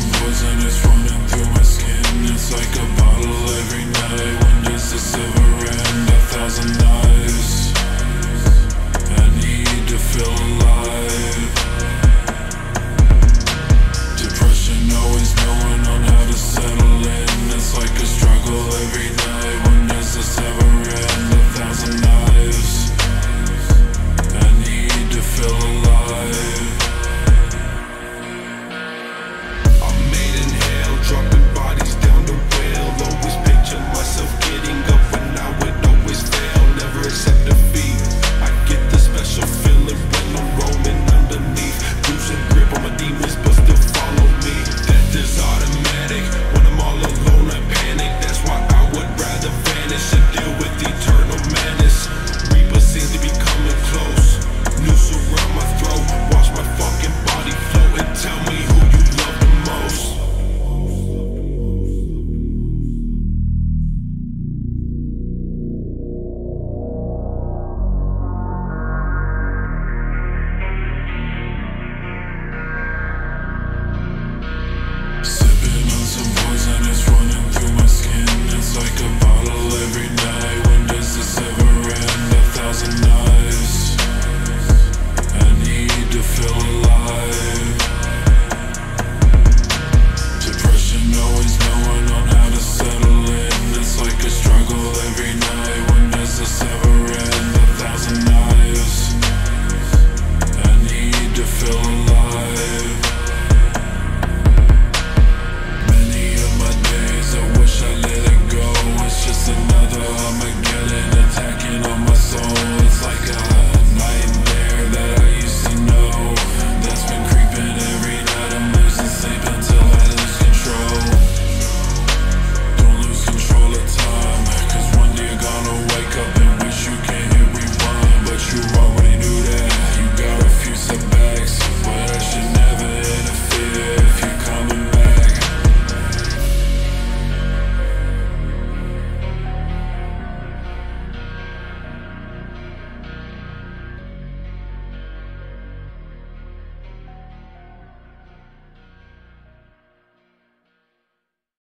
some poison, it's running through my skin. It's like a